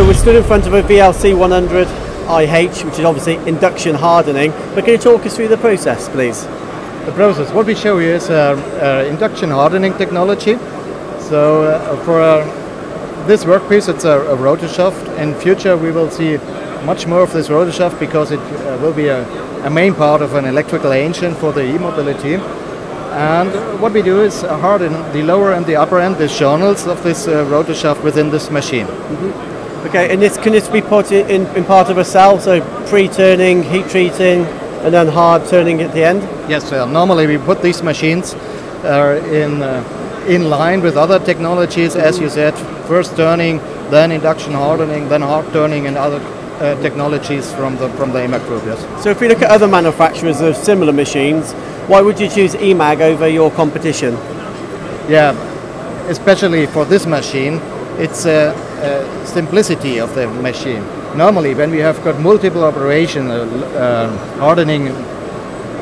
So we're stood in front of a VLC 100 IH, which is obviously induction hardening. But can you talk us through the process, please? The process, what we show here is uh, uh, induction hardening technology. So uh, for uh, this workpiece, it's a, a, rotor shaft. In future, we will see much more of this rotor shaft because it uh, will be a, a, main part of an electrical engine for the e-mobility. And what we do is harden the lower and the upper end, the journals of this uh, rotor shaft within this machine. Mm -hmm. Okay, and this can this be put in, in part of a cell, so pre-turning, heat treating, and then hard turning at the end? Yes, sir. Normally we put these machines uh, in uh, in line with other technologies, as you said, first turning, then induction hardening, then hard turning, and other uh, technologies from the from the EMAG group. Yes. So if we look at other manufacturers of similar machines, why would you choose EMAG over your competition? Yeah, especially for this machine, it's a, a simplicity of the machine. Normally, when we have got multiple operation uh, uh, hardening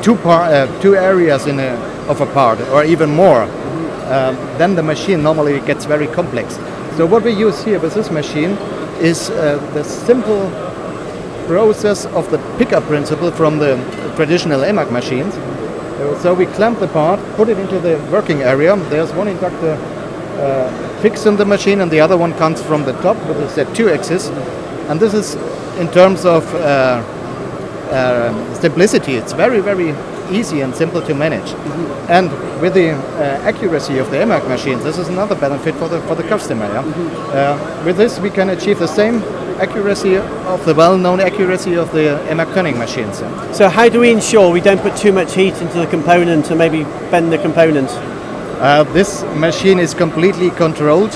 two uh, two areas in a, of a part or even more, um, then the machine normally gets very complex. So what we use here with this machine is uh, the simple process of the pickup principle from the traditional EMAG machines. So we clamp the part, put it into the working area. There's one inductor uh, fixed in the machine and the other one comes from the top with a Z2 axis. And this is in terms of uh, uh, simplicity, it's very, very easy and simple to manage. Mm-hmm. And with the uh, accuracy of the EMAG machines, this is another benefit for the, for the customer. Yeah? Mm-hmm. Uh, with this, we can achieve the same accuracy of the well-known accuracy of the EMAG turning machines. Yeah? So how do we ensure we don't put too much heat into the component and maybe bend the component? Uh, this machine is completely controlled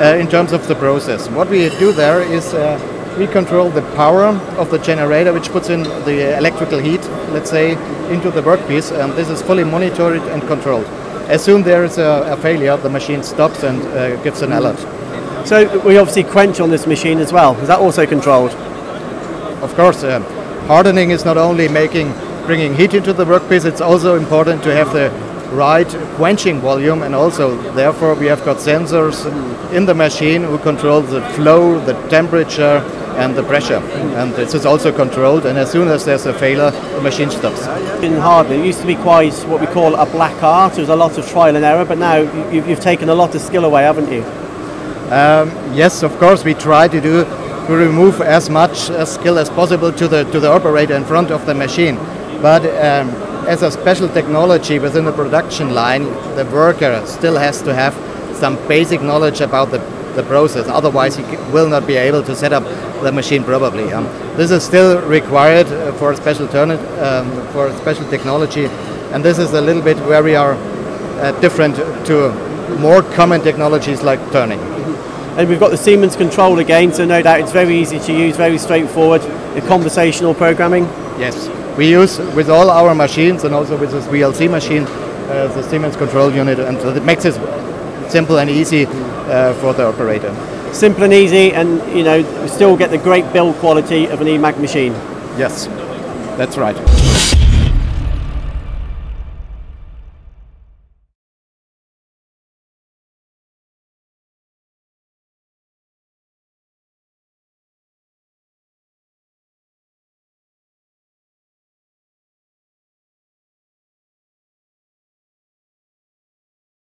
uh, in terms of the process. What we do there is uh, we control the power of the generator which puts in the electrical heat, let's say, into the workpiece and this is fully monitored and controlled. As soon there is a, a failure, the machine stops and uh, gives an alert. So we obviously quench on this machine as well. Is that also controlled? Of course. Uh, hardening is not only making bringing heat into the workpiece, it's also important to have the right quenching volume and also therefore we have got sensors in the machine who control the flow, the temperature and the pressure. And this is also controlled, and as soon as there's a failure, the machine stops. In hard. it used to be quite what we call a black art. There was a lot of trial and error, but now you've taken a lot of skill away, haven't you? Um, yes, of course, we try to do to remove as much uh, skill as possible to the to the operator in front of the machine. But um, as a special technology within the production line, the worker still has to have some basic knowledge about the the process. Otherwise, he will not be able to set up the machine probably. Um, this is still required uh, for special turn um, for special technology, and this is a little bit where we are uh, different to more common technologies like turning. And we've got the Siemens control again, so no doubt it's very easy to use, very straightforward, conversational programming. Yes, we use with all our machines and also with this VLC machine uh, the Siemens control unit, and so it makes it simple and easy uh, for the operator. Simple and easy, and you know, still get the great build quality of an EMAG machine. Yes, that's right.